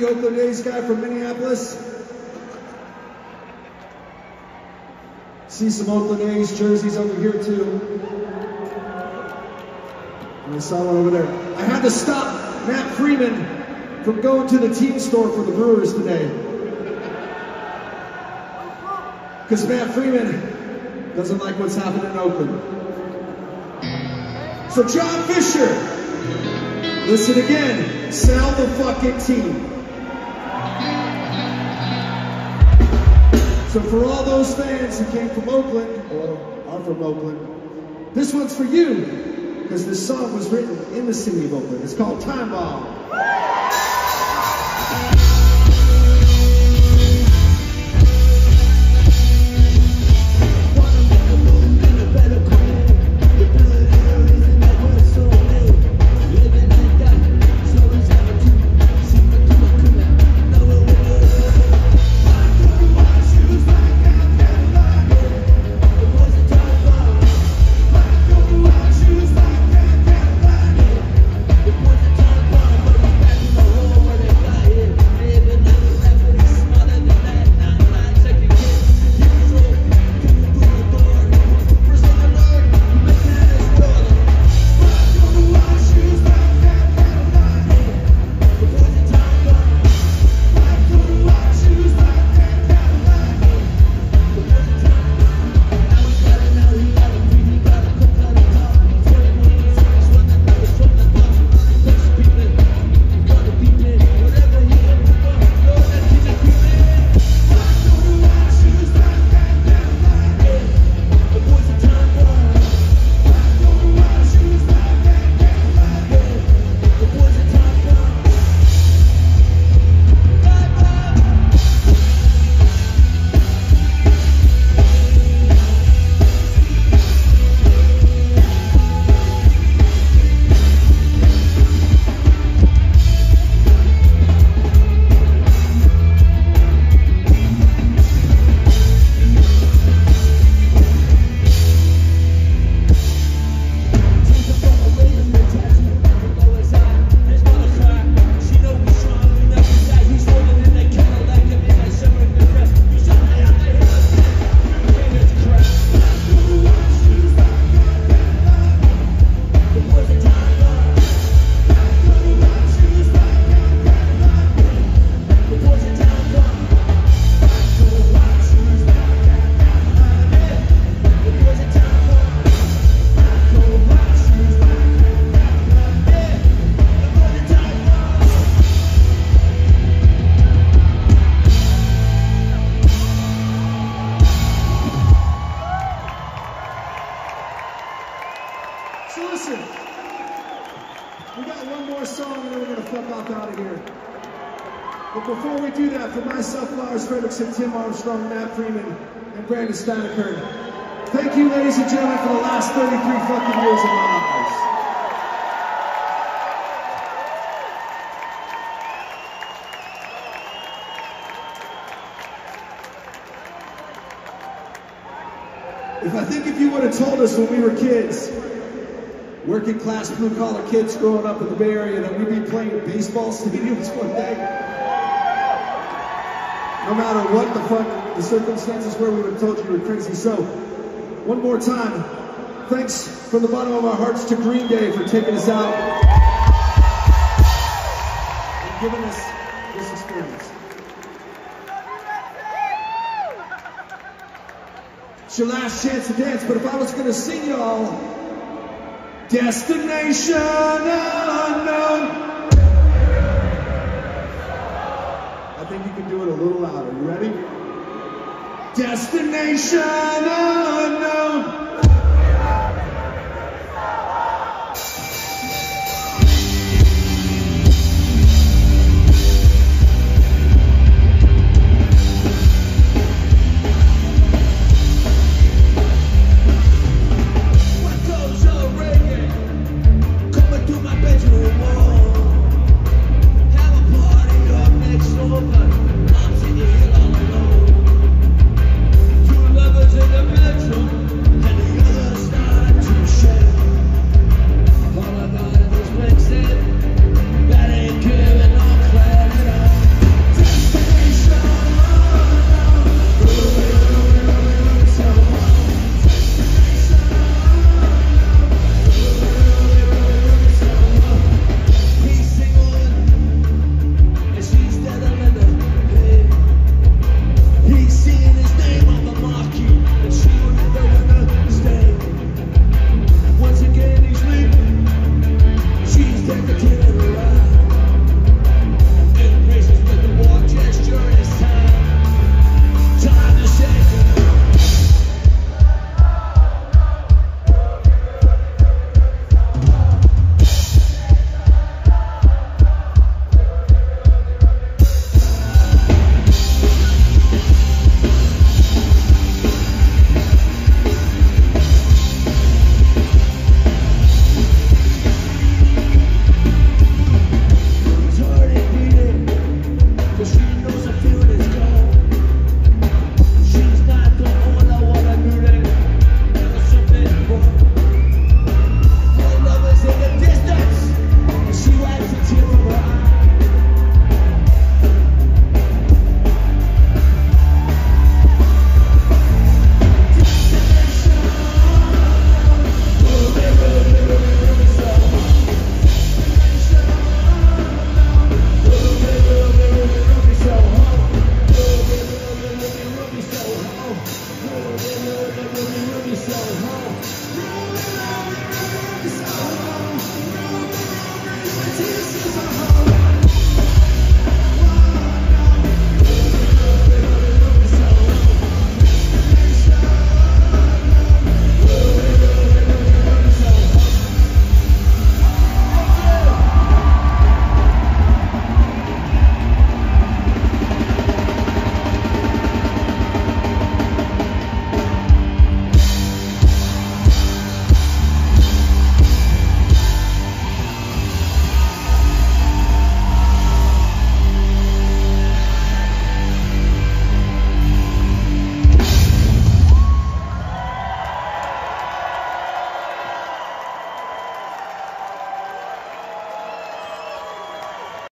the Oakland A's guy from Minneapolis. See some Oakland A's jerseys over here too. And I saw one over there. I had to stop Matt Freeman from going to the team store for the Brewers today. Because Matt Freeman doesn't like what's happening in Oakland. So John Fisher, listen again, sell the fucking team. So for all those fans who came from Oakland, or are from Oakland, this one's for you, because this song was written in the city of Oakland. It's called Time Bomb. Thank you, ladies and gentlemen, for the last 33 fucking years of my lives. If I think if you would have told us when we were kids, working class blue collar kids growing up in the Bay Area, that we'd be playing baseball stadiums one day, no matter what the fuck the circumstances where we would have told you you were crazy. So, one more time, thanks from the bottom of our hearts to Green Day for taking us out and giving us this experience. It's your last chance to dance, but if I was gonna sing y'all Destination Unknown. I think you can do it a little louder. You ready? Destination Unknown.